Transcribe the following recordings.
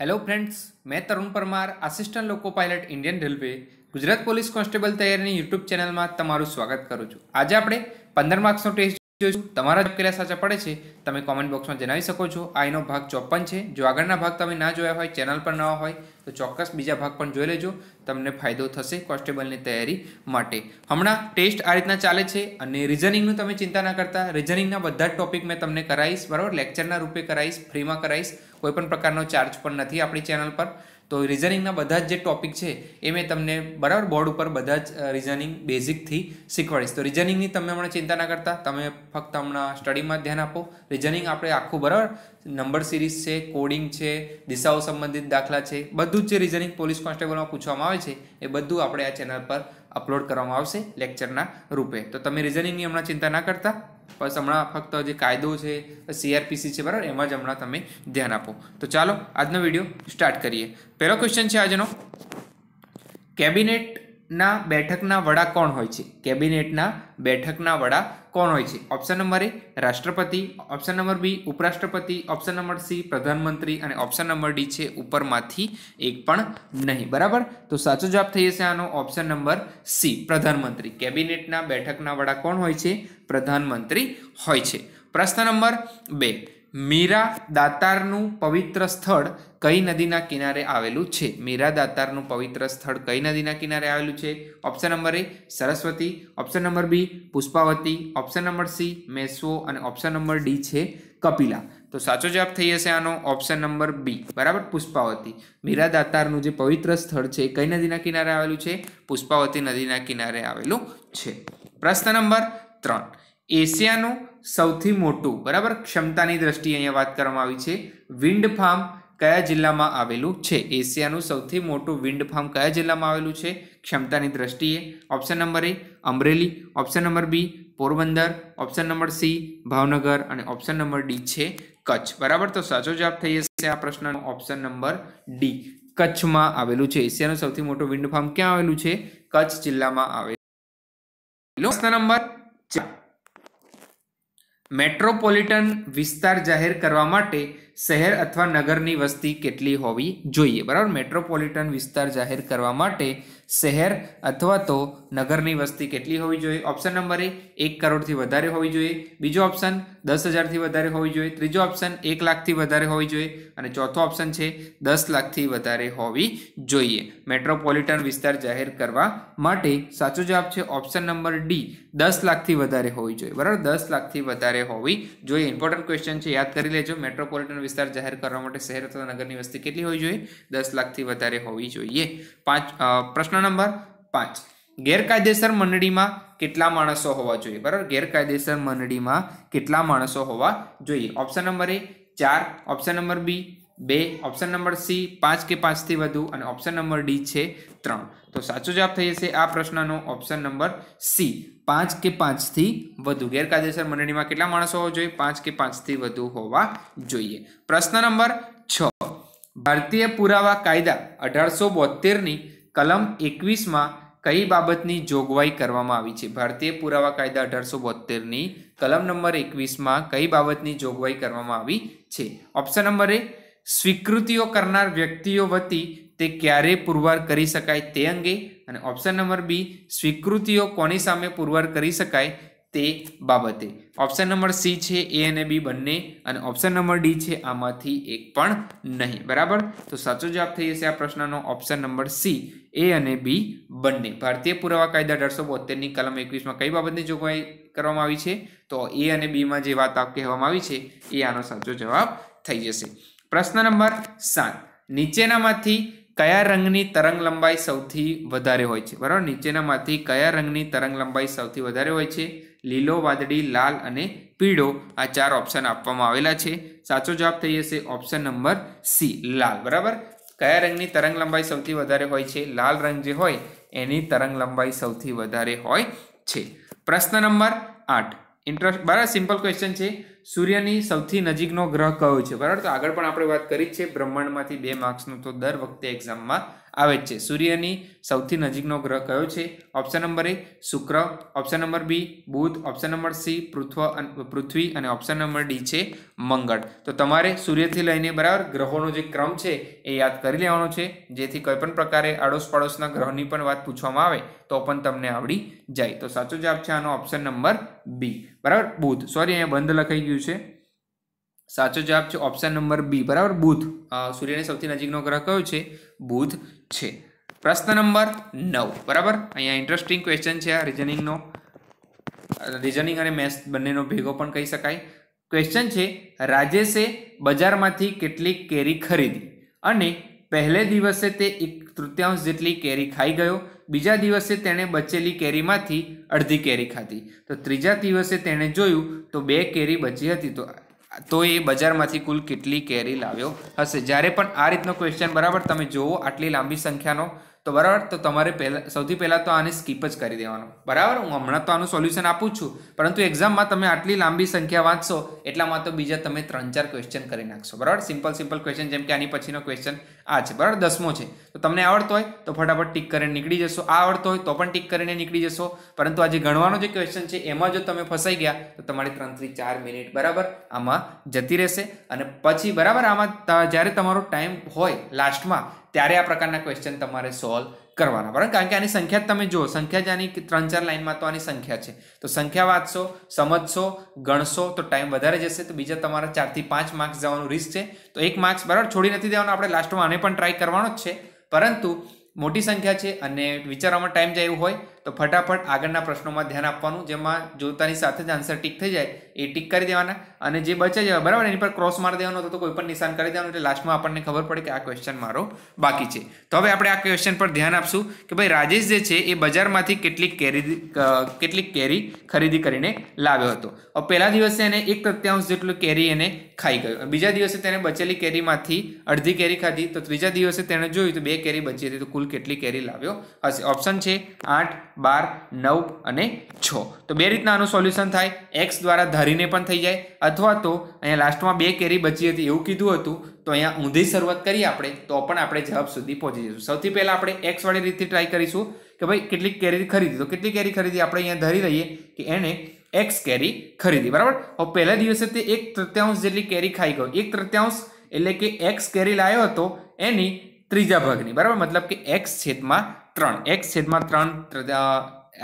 Hello friends મેં Tarun Parmar assistant loco pilot Indian railway Gujarat police constable તૈયારની YouTube ચેનલમાં તમારું સ્વાગત કરું છું. આજે આપણે પંદર માર્ક્સનો ટેસ્ટ જોઈશું તમારા જવાબ કેટલા સાચા પડે છે, તમે કોમેન્ટ બોક્સમાં જણાવી શકો છો. આ એનો ભાગ ચોપન છે. જો આગળના ભાગ તમે ના જોયા હોય ચેનલ પર ન હોય, તો ચોક્કસ બીજા ભાગ પણ જોઈ લેજો. તમને ફાયદો થશે કોન્સ્ટેબલની તૈયારી માટે. હમણાં ટેસ્ટ આ રીતના ચાલે છે અને રિઝનિંગનું તમે ચિંતા ના કરતા. રિઝનિંગના બધા જ ટોપિક મેં તમને કરાવીશ, બરાબર? લેક્ચરના રૂપે કરાવીશ ફ્રીમાં કરાવીશ. કોઈ પણ પ્રકારનો ચાર્જ પણ નથી આપણી ચેનલ પર. તો રિઝનિંગના બધા જ જે ટોપિક છે, એ મેં તમને બરાબર બોર્ડ ઉપર બધા જ રિઝનિંગ બેઝિકથી શીખવાડીશ. તો રિઝનિંગની તમે હમણાં ચિંતા ના કરતા, તમે ફક્ત હમણાં સ્ટડીમાં ધ્યાન આપો. રિઝનિંગ આપણે આખું બરાબર નંબર સિરીઝ છે કોડિંગ છે, દિશાઓ સંબંધિત દાખલા છે, બધું જ જે રિઝનિંગ પોલીસ કોન્સ્ટેબલમાં પૂછવામાં આવે છે, એ બધું આપણે આ ચેનલ પર અપલોડ કરવામાં આવશે લેક્ચરના રૂપે. તો તમે રિઝનિંગની હમણાં ચિંતા ના કરતા. બસ હમણાં ફક્ત જે કાયદો છે સીઆરપીસી છે, બરાબર, એમાં જ હમણાં તમે ધ્યાન આપો. તો ચાલો, આજનો વીડિયો સ્ટાર્ટ કરીએ. પહેલો ક્વેશ્ચન છે આજનો. કેબિનેટના બેઠકના વડા કોણ હોય છે? કેબિનેટના બેઠકના વડા કોણ હોય છે? ઓપ્શન નંબર એ રાષ્ટ્રપતિ ઓપ્શન નંબર બી ઉપરાષ્ટ્રપતિ ઓપ્શન નંબર સી પ્રધાનમંત્રી અને ઓપ્શન નંબર ડી છે ઉપરમાંથી એક પણ નહીં. બરાબર? તો સાચો જવાબ થઈ જશે આનો. ઓપ્શન નંબર સી પ્રધાનમંત્રી. કેબિનેટના બેઠકના વડા કોણ હોય છે? પ્રધાનમંત્રી હોય છે. પ્રશ્ન નંબર બે મીરા દાતારનું પવિત્ર સ્થળ કઈ નદીના કિનારે આવેલું છે? મીરા દાતારનું પવિત્ર સ્થળ કઈ નદીના કિનારે આવેલું છે? Option number A Saraswati. Option number B Pushpavati. Option number C Meshvo. અને ઓપ્શન નંબર ડી છે, કપિલા. તો સાચો જવાબ થઈ જશે આનો ઓપ્શન નંબર બી બરાબર? પુષ્પાવતી. મીરા દાતારનું જે પવિત્ર સ્થળ છે કઈ નદીના કિનારે આવેલું છે? પુષ્પાવતી નદીના કિનારે આવેલું છે. પ્રશ્ન નંબર ત્રણ. એશિયાનું સૌથી મોટું, બરાબર? ક્ષમતાની દ્રષ્ટિએ અહીંયા વાત કરવામાં આવી છે. વિન્ડ ફાર્મ કયા જિલ્લામાં આવેલું છે? એશિયાનું સૌથી મોટું વિન્ડ ફાર્મ કયા જિલ્લામાં આવેલું છે? ક્ષમતાની દ્રષ્ટિએ option number A Amreli. Option number B Porbandar. Option number C Bhavnagar. અને ઓપ્શન નંબર ડી છે, કચ્છ. બરાબર? તો સાચો જવાબ થઈ જશે આ પ્રશ્નનો ઓપ્શન નંબર ડી કચ્છમાં આવેલું છે. એશિયાનું સૌથી મોટું વિન્ડ ફાર્મ ક્યાં આવેલું છે? કચ્છ જિલ્લામાં આવેલું. પ્રશ્ન નંબર મેટ્રોપોલિટન વિસ્તાર જાહેર કરવા માટે શહેર અથવા નગરની વસ્તી કેટલી હોવી જોઈએ? બરાબર? મેટ્રોપોલિટન વિસ્તાર જાહેર કરવા માટે શહેર અથવા તો નગરની વસ્તી કેટલી હોવી જોઈએ? ઓપ્શન નંબર એ, એક કરોડથી વધારે હોવી જોઈએ. બીજો ઓપ્શન, દસ હજારથી વધારે હોવી જોઈએ. ત્રીજો ઓપ્શન, એક લાખથી વધારે હોવી જોઈએ. અને ચોથો ઓપ્શન છે, દસ લાખથી વધારે હોવી જોઈએ. મેટ્રોપોલિટન વિસ્તાર જાહેર કરવા માટે સાચો જવાબ છે ઓપ્શન નંબર ડી, દસ લાખથી વધારે હોવી જોઈએ. બરાબર? દસ લાખથી વધારે હોવી જોઈએ. ઇમ્પોર્ટન્ટ ક્વેશ્ચન છે. યાદ કરી લેજો. મેટ્રોપોલિટન વિસ્તાર જાહેર કરવા માટે શહેર અથવા નગરની વસ્તી કેટલી હોવી જોઈએ? દસ લાખથી વધારે હોવી જોઈએ. પાંચ પ્રશ્ન નંબર પાંચ. ગેરકાયદેસર મંડળીમાં કેટલા માણસો હોવા જોઈએ? બરાબર? ગેરકાયદેસર મંડળીમાં કેટલા માણસો હોવા જોઈએ? ઓપ્શન નંબર એ, ચાર. ઓપ્શન નંબર બી, બે. ઓપ્શન નંબર સી, પાંચ કે પાંચથી વધુ. અને ઓપ્શન નંબર ડી છે, ત્રણ. તો સાચો જવાબ થઈ જશે આ પ્રશ્નનો ઓપ્શન નંબર સી. પાંચ કે પાંચથી વધુ. ગેરકાયદેસર મંડળીમાં કેટલા માણસો હોવા જોઈએ? પાંચ કે પાંચથી વધુ હોવા જોઈએ. પ્રશ્ન નંબર છ. ભારતીય પુરાવા કાયદા અઢારસો બોતેરની કલમ એકવીસમાં કઈ બાબતની જોગવાઈ કરવામાં આવી છે? ભારતીય પુરાવા કાયદા અઢારસો બોતેરની કલમ નંબર એકવીસમાં કઈ બાબતની જોગવાઈ કરવામાં આવી છે? ઓપ્શન નંબર એ, સ્વીકૃતિઓ કરનાર વ્યક્તિઓ વતી તે ક્યારે પુરવાર કરી શકાય તે અંગે અને ઓપ્શન નંબર બી સ્વીકૃતિઓ કોની સામે પુરવાર કરી શકાય તે બાબતે. ઓપ્શન નંબર સી છે એ અને બી બંને અને ઓપ્શન નંબર ડી છે આમાંથી એક પણ નહીં. બરાબર? તો સાચો જવાબ થઈ જશે આ પ્રશ્નનો ઓપ્શન નંબર સી એ અને બી બંને. ભારતીય પુરાવા કાયદા અઢારસો બોતેરની કલમ એકવીસમાં કઈ બાબતની જોગવાઈ કરવામાં આવી છે? તો એ અને બીમાં જે વાત કહેવામાં આવી છે, એ આનો સાચો જવાબ થઈ જશે. પ્રશ્ન નંબર સાત. નીચેનામાંથી કયા રંગની તરંગ લંબાઈ સૌથી વધારે હોય છે? બરાબર? નીચેનામાંથી કયા રંગની તરંગ લંબાઈ સૌથી વધારે હોય છે? લીલો, વાદળી, લાલ અને પીળો આ ચાર ઓપ્શન આપવામાં આવેલા છે. સાચો જવાબ થઈ જશે ઓપ્શન નંબર સી, લાલ. બરાબર? કયા રંગની તરંગ લંબાઈ સૌથી વધારે હોય છે? લાલ રંગ જે હોય એની તરંગ લંબાઈ સૌથી વધારે હોય છે. પ્રશ્ન નંબર આઠ. ઇન્ટરેસ્ટ બરાબર? સિમ્પલ ક્વેશ્ચન છે. સૂર્યની સૌથી નજીકનો ગ્રહ કયો છે? બરાબર, તો આગળ પણ આપણે વાત કરી છે, બ્રહ્માંડમાંથી બે માર્ક્સનું તો દર વખતે એક્ઝામમાં આવે જ છે. સૂર્યની સૌથી નજીકનો ગ્રહ કયો છે? ઓપ્શન નંબર એ, શુક્ર. Option number B, Budh. Option number C, પૃથ્વ Prithvi. અને ઓપ્શન નંબર ડી છે, મંગળ. તો તમારે સૂર્યથી લઈને, બરાબર, ગ્રહોનો જે ક્રમ છે એ યાદ કરી લેવાનો છે. જેથી કોઈ પણ પ્રકારે આડોશ પડોશના ગ્રહની પણ વાત પૂછવામાં આવે, તો પણ તમને આવડી જાય. તો સાચો જવાબ છે આનો ઓપ્શન નંબર બી. બરાબર? બુધ. સોરી અહીંયા બંધ લખાઈ ગયું છે. સાચો જવાબ છે ઓપ્શન નંબર બી બરાબર? બુધ. સૂર્યની સૌથી નજીકનો ગ્રહ કયો છે? બુધ છે. પ્રશ્ન નંબર નવ. બરાબર? અહીંયા ઇન્ટરેસ્ટિંગ ક્વેશ્ચન છે આ રિઝનિંગનો રિઝનિંગ અને મેથ્સ બંનેનો ભેગો પણ કહી શકાય. ક્વેશ્ચન છે, રાજેશે બજારમાંથી કેટલી કેરી ખરીદી? અને પહેલે દિવસે તે એક તૃતીયાંશ જેટલી કેરી ખાઈ ગયો. બીજા દિવસે તેણે બચેલી કેરીમાંથી અડધી કેરી ખાધી. તો ત્રીજા દિવસે તેણે જોયું તો બે કેરી બચી હતી. તો તો એ બજારમાંથી કુલ કેટલી કેરી લાવ્યો હશે? જ્યારે પણ આ રીતનો ક્વેશ્ચન બરાબર તમે જુઓ આટલી લાંબી સંખ્યાનો, તો બરાબર? તો તમારે પહેલાં, સૌથી પહેલાં તો આને સ્કીપ જ કરી દેવાનો. બરાબર? હું હમણાં તો આનું સોલ્યુશન આપું છું. પરંતુ એક્ઝામમાં તમે આટલી લાંબી સંખ્યા વાંચશો, એટલામાં તો બીજા તમે ત્રણ ચાર ક્વેશ્ચન કરી નાખશો. બરાબર? સિમ્પલ સિમ્પલ ક્વેશ્ચન જેમ કે આની પછીનો ક્વેશ્ચન આ છે, બરાબર? દસમો છે. તો તમને આવડતો હોય તો ફટાફટ ટીક કરીને નીકળી જશો. આ આવડતો હોય તો પણ ટીક કરીને નીકળી જશો. પરંતુ આજે ગણવાનો જે ક્વેશ્ચન છે, એમાં જો તમે ફસાઈ ગયા, તો તમારી ત્રણથી ચાર મિનિટ, બરાબર? આમાં જતી રહેશે. અને પછી, બરાબર? આમાં જ્યારે તમારો ટાઈમ હોય લાસ્ટમાં ત્યારે આ પ્રકારના ક્વેશ્ચન તમારે સોલ્વ કરવાના. બરાબર? કારણ કે આની સંખ્યા તમે જુઓ. સંખ્યા જ આની ત્રણ ચાર લાઈનમાં તો આની સંખ્યા છે. તો સંખ્યા વાંચશો, સમજશો, ગણશો, તો ટાઈમ વધારે જશે, તો બીજા તમારા ચારથી પાંચ માર્ક્સ જવાનું રિસ્ક છે. તો એક માર્ક્સ બરાબર છોડી નથી દેવાનો, આપણે લાસ્ટમાં આને પણ ટ્રાય કરવાનો જ છે. પરંતુ મોટી સંખ્યા છે અને વિચારવામાં ટાઈમ જાય એવું હોય તો ફટાફટ આગળના પ્રશ્નોમાં ધ્યાન આપવાનું, જેમાં જોતાની સાથે જ આન્સર ટીક થઈ જાય એ ટીક કરી દેવાના. અને જે બચાઈ જવા બરાબર, એની પર ક્રોસ મારી દેવાનો તો કોઈ પણ નિશાન કરી દેવાનું, એટલે લાસ્ટમાં આપણને ખબર પડે કે આ ક્વેશ્ચન મારો બાકી છે. તો હવે આપણે આ ક્વેશ્ચન પર ધ્યાન આપશું કે ભાઈ રાજેશ જે છે, એ બજારમાંથી કેટલીક કેરી કેટલીક કેરી ખરીદી કરીને લાવ્યો હતો. પહેલા દિવસે એને એક તૃત્યાંશ જેટલું કેરી એને ખાઈ ગયો. બીજા દિવસે તેને બચેલી કેરીમાંથી અડધી કેરી ખાધી. તો ત્રીજા દિવસે તેણે જોયું તો બે કેરી બચી હતી, તો કુલ કેટલી કેરી લાવ્યો હશે? ઓપ્શન છે આઠ બાર, નવ અને છ. તો બે રીતના આનું સોલ્યુશન થાય. એક્સ દ્વારા ધારીને પણ થઈ જાય. અથવા તો અહીંયા લાસ્ટમાં બે કેરી બચી હતી એવું કીધું હતું. તો અહીંયા ઊંધી શરૂઆત કરીએ આપણે, તો પણ આપણે જવાબ સુધી પહોંચી જઈશું. સૌથી પહેલાં આપણે એક્સ વાળી રીતથી ટ્રાય કરીશું કે ભાઈ કેટલી કેરી ખરીદી. તો કેટલી કેરી ખરીદી? આપણે અહીંયા ધરી રહીએ કે એને એક્સ કેરી ખરીદી. બરાબર? હવે પહેલા દિવસે તે એક તૃત્યાંશ જેટલી કેરી ખાઈ ગયો એક તૃત્યાંશ એટલે કે એક્સ કેરી લાવ્યો હતો, એની ત્રીજા ભાગની, બરાબર? મતલબ કે એક્સ છેદમાં ત્રણ. એક્સ છેદમાં ત્રણ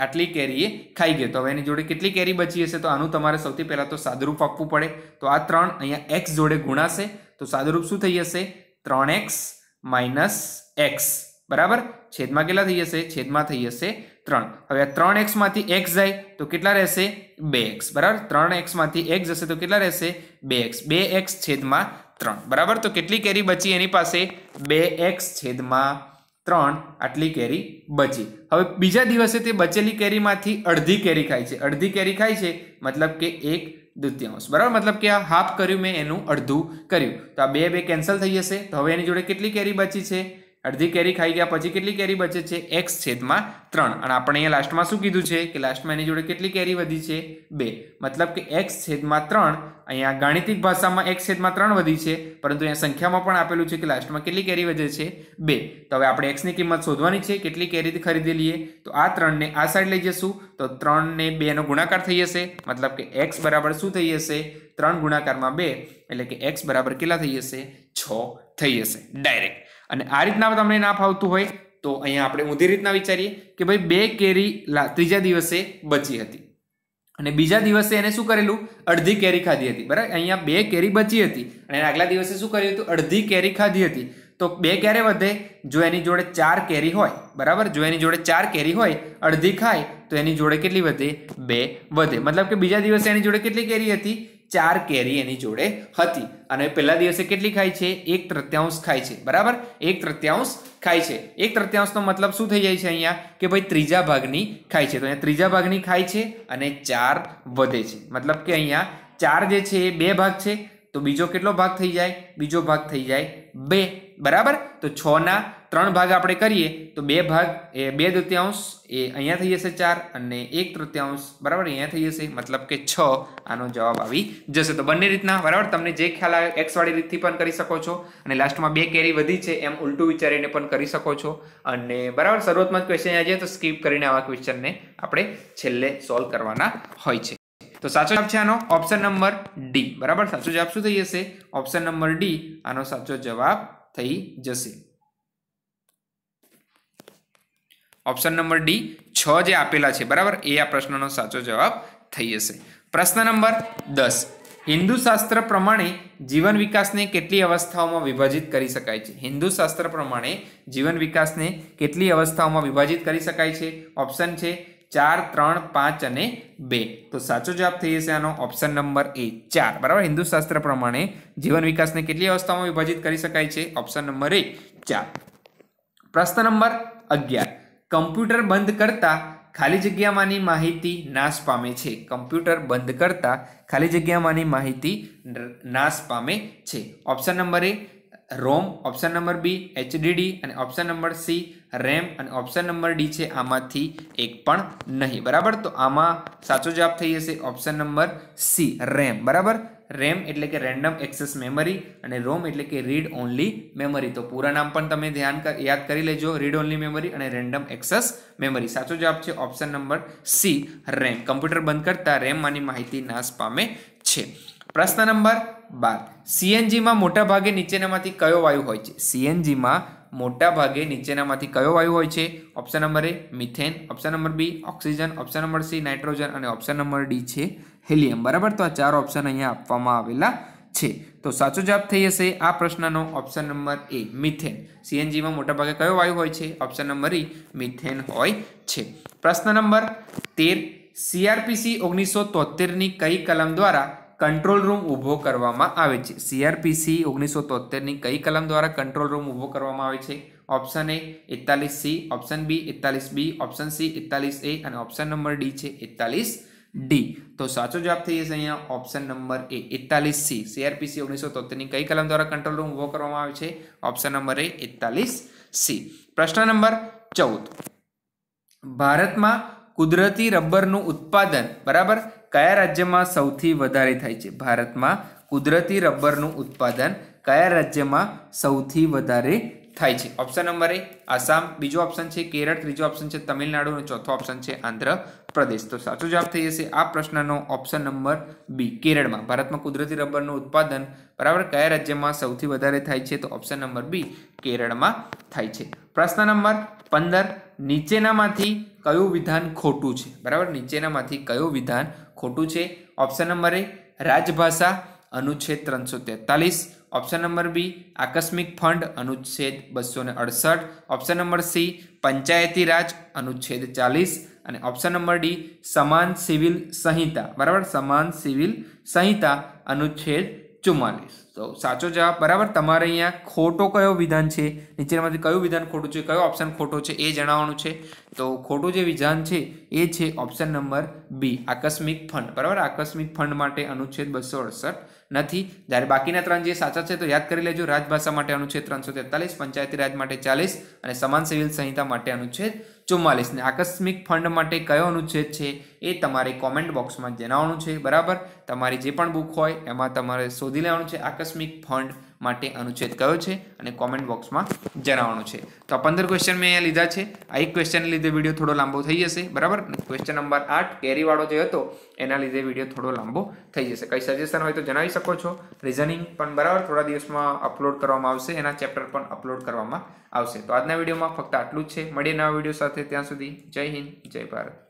આટલી કેરી એ ખાઈ ગયો. તો હવે એની જોડે કેટલી કેરી બચી હશે? તો આનું તમારે સૌથી પહેલાં તો સાદુરૂપ આપવું પડે. તો આ ત્રણ અહીંયા એક્સ જોડે ગુણાશે. તો સાદુરૂપ શું થઈ જશે? ત્રણ એક્સ માઇનસ એક્સ. બરાબર? છેદમાં કેટલા થઈ જશે? છેદમાં થઈ જશે ત્રણ. હવે આ ત્રણ એક્સમાંથી એક્સ જાય, તો કેટલા રહેશે? બે એક્સ. બરાબર? ત્રણ એક્સમાંથી એક્સ જશે, તો કેટલા રહેશે? બે એક્સ. બે એક્સ છેદમાં ત્રણ. બરાબર? તો કેટલી કેરી બચી એની પાસે? બે એક્સ છેદમાં ત્રણ આટલી કેરી બચી. હવે બીજા દિવસે તે બચેલી કેરીમાંથી અડધી કેરી ખાય છે. અડધી કેરી ખાય છે, મતલબ કે એક દ્વિતીયાંશ બરાબર? મતલબ કે આ હાફ કર્યું મેં એનું અડધું કર્યું. તો આ બે બે કેન્સલ થઈ જશે. તો હવે એની જોડે કેટલી કેરી બચી છે? અડધી કેરી ખાઈ ગયા, પછી કેટલી કેરી બચે છે? એક્સ છેદમાં ત્રણ. અને આપણે અહીંયા લાસ્ટમાં શું કીધું છે? કે લાસ્ટમાં એની જોડે કેટલી કેરી વધી છે? બે. મતલબ કે એક્સ છેદમાં ત્રણ, અહીંયા ગાણિતિક ભાષામાં એક્સ છેદમાં ત્રણ વધી છે, પરંતુ અહીંયા સંખ્યામાં પણ આપેલું છે કે લાસ્ટમાં કેટલી કેરી વધે છે? બે. તો હવે આપણે એક્સની કિંમત શોધવાની છે, કેટલી કેરી ખરીદી લઈએ? તો આ ત્રણને આ સાઈડ લઈ જશું. તો ત્રણને બેનો ગુણાકાર થઈ જશે. મતલબ કે એક્સ બરાબર શું થઈ જશે? ત્રણ ગુણાકારમાં બે. એટલે કે એક્સ બરાબર કેટલા થઈ જશે? છ થઈ જશે. ડાયરેક્ટ અને આ રીતના તમને ના ફાવતું હોય, તો અહીંયા આપણે ઊંધી રીતના વિચારીએ કે ભાઈ બે કેરી ત્રીજા દિવસે બચી હતી. અને બીજા દિવસે એને શું કરેલું? અડધી કેરી ખાધી હતી. બરાબર? અહીંયા બે કેરી બચી હતી. અને આગલા દિવસે શું કર્યું હતું? અડધી કેરી ખાધી હતી. તો બે ક્યારે વધે? જો એની જોડે ચાર કેરી હોય, બરાબર? જો એની જોડે ચાર કેરી હોય, અડધી ખાય, તો એની જોડે કેટલી વધે? બે વધે. મતલબ કે બીજા દિવસે એની જોડે કેટલી કેરી હતી? ચાર કેરી એની જોડે હતી. અને પહેલા દિવસે કેટલી ખાય છે? એક તૃત્યાંશ ખાય છે. બરાબર? એક તૃત્યાંશ ખાય છે. એક તૃત્યાંશનો મતલબ શું થઈ જાય છે અહીંયા? કે ભાઈ ત્રીજા ભાગની ખાય છે. તો અહીંયા ત્રીજા ભાગની ખાય છે અને ચાર વધે છે. મતલબ કે અહીંયા ચાર જે છે એ બે ભાગ છે. તો બીજો કેટલો ભાગ થઈ જાય? બીજો ભાગ થઈ જાય બે. બરાબર? તો છ ના ત્રણ ભાગ આપણે કરીએ. તો બે ભાગ, એ બે તૃતીયાંશ, એ અહીંયા થઈ જશે ચાર અને એક તૃતીયાંશ. બરાબર? અહીંયા થઈ જશે. મતલબ કે છ. આનો જવાબ આવી જશે. તો બંને રીતના, બરાબર? તમને જે ખ્યાલ આવે એક્સવાળી રીતથી પણ કરી શકો છો. અને લાસ્ટમાં બે કેરી વધી છે, એમ ઉલટું વિચારીને પણ કરી શકો છો. અને બરાબર? શરૂઆતમાં ક્વેશ્ચન આવી જાય, તો સ્કીપ કરીને આવા ક્વેશ્ચનને આપણે છેલ્લે સોલ્વ કરવાના હોય છે. તો સાચો જવાબ છે આનો ઓપ્શન નંબર ડી બરાબર? સાચો જવાબ શું થઈ જશે? ઓપ્શન નંબર ડી આનો સાચો જવાબ થઈ જશે. ઓપ્શન નંબર ડી છ જે આપેલા છે, બરાબર? એ આ પ્રશ્નનો સાચો જવાબ થઈ જશે. પ્રશ્ન નંબર દસ, હિન્દુ શાસ્ત્ર પ્રમાણે જીવન વિકાસને કેટલી અવસ્થાઓમાં વિભાજિત કરી શકાય છે? હિન્દુ શાસ્ત્ર પ્રમાણે જીવન વિકાસને કેટલી અવસ્થાઓમાં વિભાજિત કરી શકાય છે? ઓપ્શન છે ચાર, ત્રણ, પાંચ અને બે. તો સાચો જવાબ થઈ જશે આનો ઓપ્શન નંબર એ, ચાર. બરાબર? હિન્દુ શાસ્ત્ર પ્રમાણે જીવન વિકાસને કેટલી અવસ્થાઓમાં વિભાજિત કરી શકાય છે? ઓપ્શન નંબર એ, ચાર. પ્રશ્ન નંબર અગિયાર. કમ્પ્યુટર બંધ કરતા ખાલી જગ્યામાંની માહિતી નાશ પામે છે. કમ્પ્યુટર બંધ કરતા ખાલી જગ્યામાંની માહિતી નાશ પામે છે. Option number A ROM option number B HDD અને ઓપ્શન નંબર સી રેમ અને ઓપ્શન નંબર ડી છે આમાંથી એક પણ નહીં. બરાબર? તો આમાં સાચો જવાબ થઈ જશે ઓપ્શન નંબર સી રેમ બરાબર? રેમ એટલે કે રેન્ડમ એક્સેસ મેમરી અને રોમ એટલે કે રીડ ઓનલી મેમરી તો પૂરા નામ પણ તમે ધ્યાન યાદ કરી લેજો. રીડ ઓનલી મેમરી અને રેન્ડમ એક્સેસ મેમરી સાચો જવાબ છે option number C RAM computer બંધ કરતા રેમમાંની માહિતી નાશ પામે છે. પ્રશ્ન નંબર બાર. સીએનજીમાં મોટા ભાગે નીચેનામાંથી કયો વાયુ હોય છે? સીએનજીમાં મોટા ભાગે નીચેનામાંથી કયો વાયુ હોય છે? Option number A methane option number B oxygen option number C nitrogen અને ઓપ્શન નંબર ડી છે હિલિયમ બરાબર? તો આ ચાર ઓપ્શન અહીંયા આપવામાં આવેલા છે. તો સાચો જવાબ થઈ જશે આ પ્રશ્નનો ઓપ્શન નંબર એ મિથેન સીએનજીમાં મોટાભાગે કયો વાયુ હોય છે? ઓપ્શન નંબર ઈ મિથેન હોય છે. પ્રશ્ન નંબર તેર સીઆરપીસી ઓગણીસો તોતેરની કઈ કલમ દ્વારા કંટ્રોલ રૂમ ઊભો કરવામાં આવે છે. સીઆરપીસી ઓગણીસો તોતેરની કઈ કલમ દ્વારા કંટ્રોલ રૂમ ઊભો કરવામાં આવે છે? ઓપ્શન એ એકતાલીસ સી ઓપ્શન બી એકતાલીસ બી ઓપ્શન સી એકતાલીસ એ અને ઓપ્શન નંબર ડી છે એકતાલીસ ડી તો સાચો જવાબ થઈ જશે અહીંયા ઓપ્શન નંબર એ એકતાલીસ સી સીઆરપીસી ઓગણીસો તોતેરની કઈ કલમ દ્વારા કંટ્રોલ રૂમ ઊભો કરવામાં આવે છે? ઓપ્શન નંબર એ એકતાલીસ સી પ્રશ્ન નંબર ચૌદ. ભારતમાં કુદરતી રબરનું ઉત્પાદન, બરાબર? કયા રાજ્યમાં સૌથી વધારે થાય છે? ભારતમાં કુદરતી રબરનું ઉત્પાદન કયા રાજ્યમાં સૌથી વધારે થાય છે? Option number A Assam. બીજો ઓપ્શન છે કેરળ. ત્રીજો ઓપ્શન છે તમિલનાડુ. અને ચોથો ઓપ્શન છે આંધ્રપ્રદેશ. તો સાચો જવાબ થઈ જશે આ પ્રશ્નનો ઓપ્શન નંબર બી કેરળમાં. ભારતમાં કુદરતી રબરનું ઉત્પાદન, બરાબર? કયા રાજ્યમાં સૌથી વધારે થાય છે? તો ઓપ્શન નંબર બી કેરળમાં થાય છે. પ્રશ્ન નંબર પંદર નીચેનામાંથી કયું વિધાન ખોટું છે? બરાબર? નીચેનામાંથી કયું વિધાન ખોટું છે? ઓપ્શન નંબર એ, રાજભાષા અનુચ્છેદ ત્રણસો તેતાલીસ. ઓપ્શન નંબર બી, આકસ્મિક ફંડ અનુચ્છેદ બસો ને અડસઠ. Option number C, Panchayati Raj અનુચ્છેદ ચાલીસ. અને ઓપ્શન નંબર ડી, સમાન સિવિલ સંહિતા. બરાબર? સમાન સિવિલ સંહિતા અનુચ્છેદ ચુમ્માલીસ. તો સાચો જવાબ બરાબર તમારે અહીંયા ખોટો કયો વિધાન છે? નીચેનામાંથી કયું વિધાન ખોટું છે? કયો ઓપ્શન ખોટો છે? એ જણાવવાનું છે. તો ખોટું જે વિધાન છે, એ છે ઓપ્શન નંબર બી આકસ્મિક ફંડ બરાબર? આકસ્મિક ફંડ માટે અનુચ્છેદ બસો અડસઠ નથી. જ્યારે બાકીના ત્રણ જે સાચા છે, તો યાદ કરી લેજો. રાજભાષા માટે અનુચ્છેદ ત્રણસો તેતાલીસ, પંચાયતી રાજ માટે ચાલીસ અને સમાન સિવિલ સંહિતા માટે અનુચ્છેદ ચુમ્માલીસ. ને આકસ્મિક ફંડ માટે કયો અનુચ્છેદ છે, એ તમારે કોમેન્ટ બોક્સમાં જણાવવાનું છે. બરાબર? તમારી જે પણ બુક હોય, એમાં તમારે શોધી લેવાનું છે આકસ્મિક ફંડ માટે અનુચ્છેદ કયો છે અને કોમેન્ટ બોક્સમાં જણાવવાનું છે. તો આ પંદર ક્વેશ્ચન મેં અહીંયા લીધા છે. આ એક ક્વેશ્ચનને લીધે વીડિયો થોડો લાંબો થઈ જશે, બરાબર? ક્વેશ્ચન નંબર આઠ, કેરીવાળો જે હતો, એના લીધે વીડિયો થોડો લાંબો થઈ જશે. કંઈ સજેશન હોય તો જણાવી શકો છો. રિઝનિંગ પણ બરાબર થોડા દિવસમાં અપલોડ કરવામાં આવશે, એના ચેપ્ટર પણ અપલોડ કરવામાં આવશે. તો આજના વિડીયોમાં ફક્ત આટલું જ છે. મળીએ નવા વીડિયો સાથે. ત્યાં સુધી જય હિન્દ, જય ભારત.